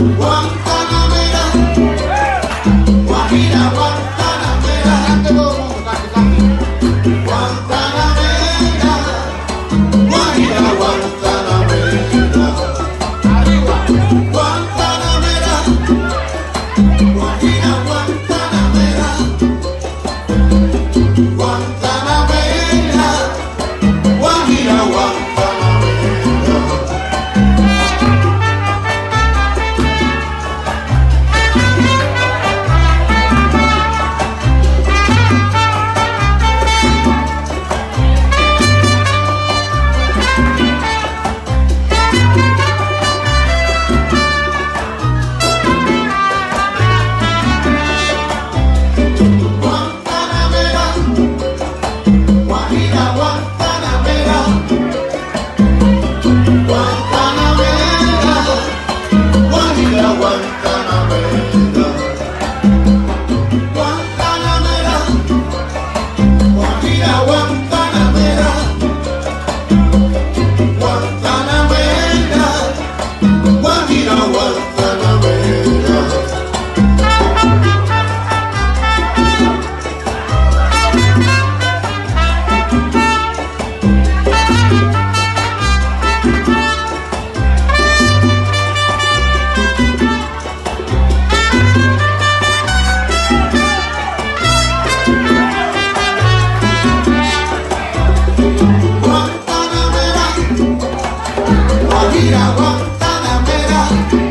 One. Guantanamera.